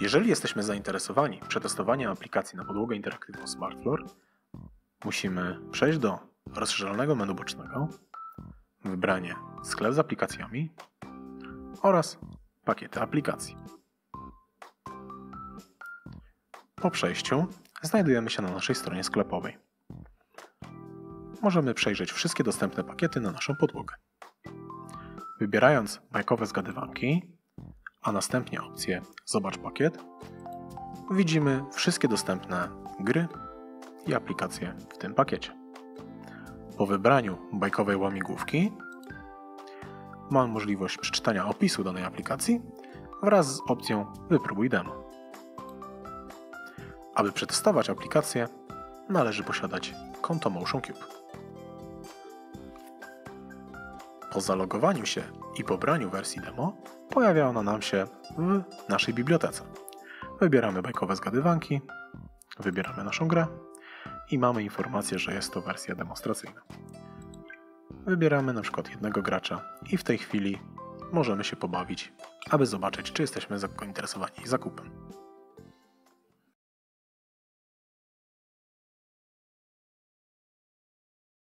Jeżeli jesteśmy zainteresowani przetestowaniem aplikacji na podłogę interaktywną SmartFloor, musimy przejść do rozszerzonego menu bocznego, wybranie sklep z aplikacjami oraz pakiety aplikacji. Po przejściu znajdujemy się na naszej stronie sklepowej. Możemy przejrzeć wszystkie dostępne pakiety na naszą podłogę. Wybierając bajkowe zgadywanki, a następnie opcję Zobacz pakiet, widzimy wszystkie dostępne gry i aplikacje w tym pakiecie. Po wybraniu bajkowej łamigłówki mam możliwość przeczytania opisu danej aplikacji wraz z opcją Wypróbuj demo. Aby przetestować aplikację, należy posiadać konto MotionCube. Po zalogowaniu się i pobraniu wersji demo pojawia ona nam się w naszej bibliotece. Wybieramy bajkowe zgadywanki, wybieramy naszą grę i mamy informację, że jest to wersja demonstracyjna. Wybieramy na przykład jednego gracza i w tej chwili możemy się pobawić, aby zobaczyć, czy jesteśmy zainteresowani zakupem.